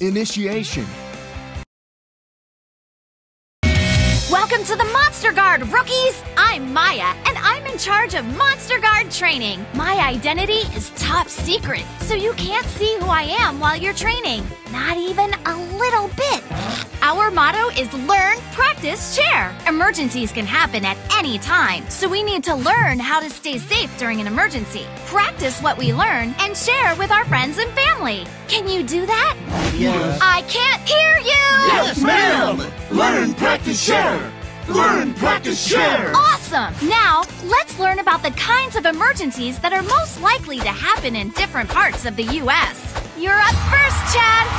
Initiation. Welcome to the Monster Guard, rookies! I'm Maya, and I'm in charge of Monster Guard training. My identity is top secret, so you can't see who I am while you're training. Not even a little bit. Our motto is learn, practice, share. Emergencies can happen at any time, so we need to learn how to stay safe during an emergency, practice what we learn, and share with our friends and family. Can you do that? Yes. I can't hear you! Yes, ma'am! Learn, practice, share! Learn, practice, share! Awesome! Now, let's learn about the kinds of emergencies that are most likely to happen in different parts of the U.S. You're up first, Chad!